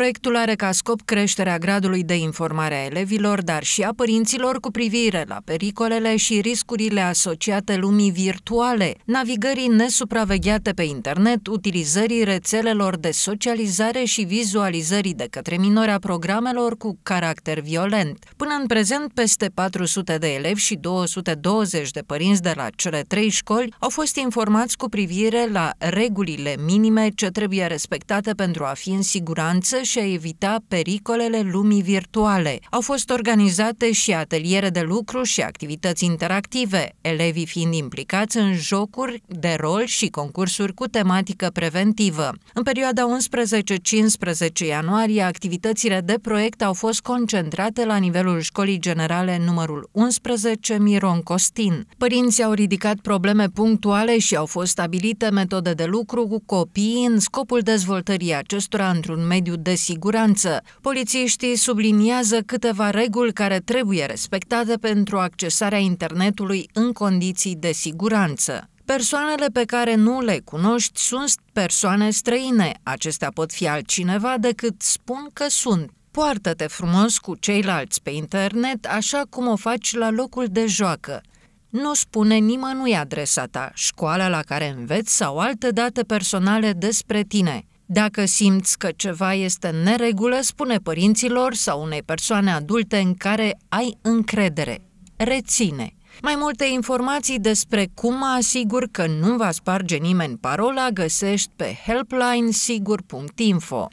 Proiectul are ca scop creșterea gradului de informare a elevilor, dar și a părinților cu privire la pericolele și riscurile asociate lumii virtuale, navigării nesupravegheate pe internet, utilizării rețelelor de socializare și vizualizării de către minori a programelor cu caracter violent. Până în prezent, peste 400 de elevi și 220 de părinți de la cele trei școli au fost informați cu privire la regulile minime ce trebuie respectate pentru a fi în siguranță și a evita pericolele lumii virtuale. Au fost organizate și ateliere de lucru și activități interactive, elevii fiind implicați în jocuri de rol și concursuri cu tematică preventivă. În perioada 11-15 ianuarie, activitățile de proiect au fost concentrate la nivelul școlii generale numărul 11 Miron Costin. Părinții au ridicat probleme punctuale și au fost stabilite metode de lucru cu copiii în scopul dezvoltării acestora într-un mediu de siguranță. Polițiștii subliniază câteva reguli care trebuie respectate pentru accesarea internetului în condiții de siguranță. Persoanele pe care nu le cunoști sunt persoane străine. Acestea pot fi altcineva decât spun că sunt. Poartă-te frumos cu ceilalți pe internet așa cum o faci la locul de joacă. Nu spune nimănui adresa ta, școala la care înveți sau alte date personale despre tine. Dacă simți că ceva este în neregulă, spune părinților sau unei persoane adulte în care ai încredere. Reține. Mai multe informații despre cum mă asigur că nu va sparge nimeni parola găsești pe helplinesigur.info.